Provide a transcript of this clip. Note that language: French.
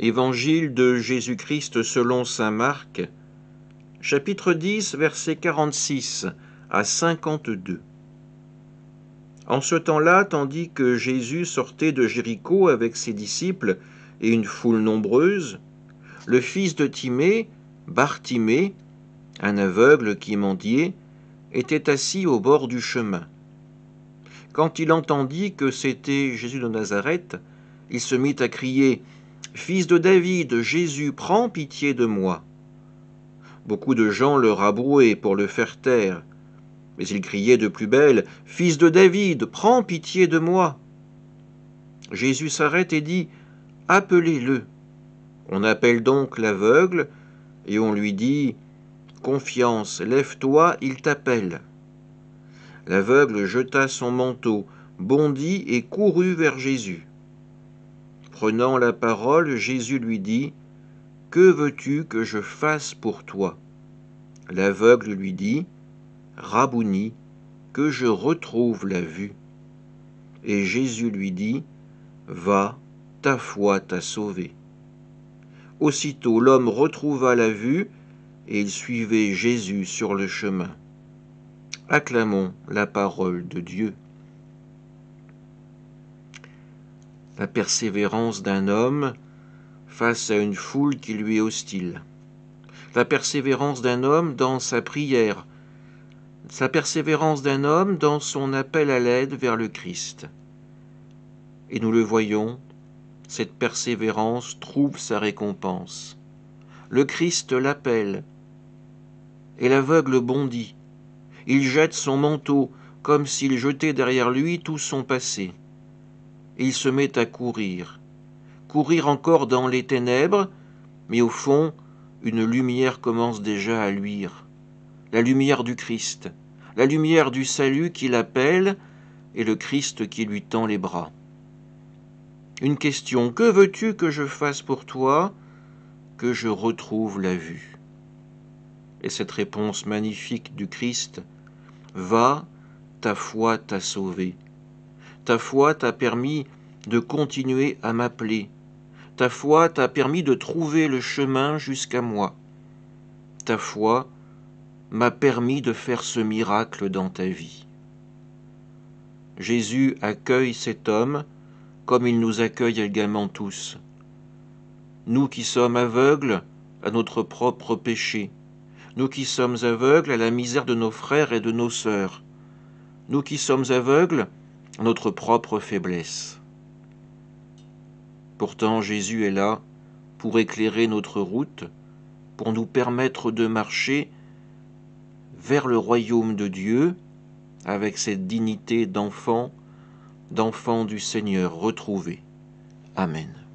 Évangile de Jésus-Christ selon Saint Marc, chapitre 10, versets 46 à 52. En ce temps-là, tandis que Jésus sortait de Jéricho avec ses disciples et une foule nombreuse, le fils de Timée, Bartimée, un aveugle qui mendiait, était assis au bord du chemin. Quand il entendit que c'était Jésus de Nazareth, il se mit à crier Fils de David, Jésus, prends pitié de moi. Beaucoup de gens le rabrouaient pour le faire taire, mais il criait de plus belle Fils de David, prends pitié de moi. Jésus s'arrête et dit Appelez-le. On appelle donc l'aveugle, et on lui dit Confiance, lève-toi, il t'appelle. L'aveugle jeta son manteau, bondit et courut vers Jésus. Prenant la parole, Jésus lui dit, Que veux-tu que je fasse pour toi? L'aveugle lui dit, Rabouni, que je retrouve la vue. Et Jésus lui dit, Va, ta foi t'a sauvé. Aussitôt l'homme retrouva la vue, et il suivait Jésus sur le chemin. Acclamons la parole de Dieu. La persévérance d'un homme face à une foule qui lui est hostile, la persévérance d'un homme dans sa prière, sa persévérance d'un homme dans son appel à l'aide vers le Christ. Et nous le voyons, cette persévérance trouve sa récompense. Le Christ l'appelle, et l'aveugle bondit. Il jette son manteau comme s'il jetait derrière lui tout son passé il se met à courir. Courir encore dans les ténèbres, mais au fond, une lumière commence déjà à luire. La lumière du Christ, la lumière du salut qui l'appelle et le Christ qui lui tend les bras. Une question, que veux-tu que je fasse pour toi Que je retrouve la vue? Et cette réponse magnifique du Christ, Va, ta foi t'a sauvé. Ta foi t'a permis de continuer à m'appeler. Ta foi t'a permis de trouver le chemin jusqu'à moi. Ta foi m'a permis de faire ce miracle dans ta vie. Jésus accueille cet homme comme il nous accueille également tous. Nous qui sommes aveugles à notre propre péché, nous qui sommes aveugles à la misère de nos frères et de nos sœurs, nous qui sommes aveugles notre propre faiblesse. Pourtant Jésus est là pour éclairer notre route, pour nous permettre de marcher vers le royaume de Dieu avec cette dignité d'enfant, d'enfant du Seigneur retrouvé. Amen.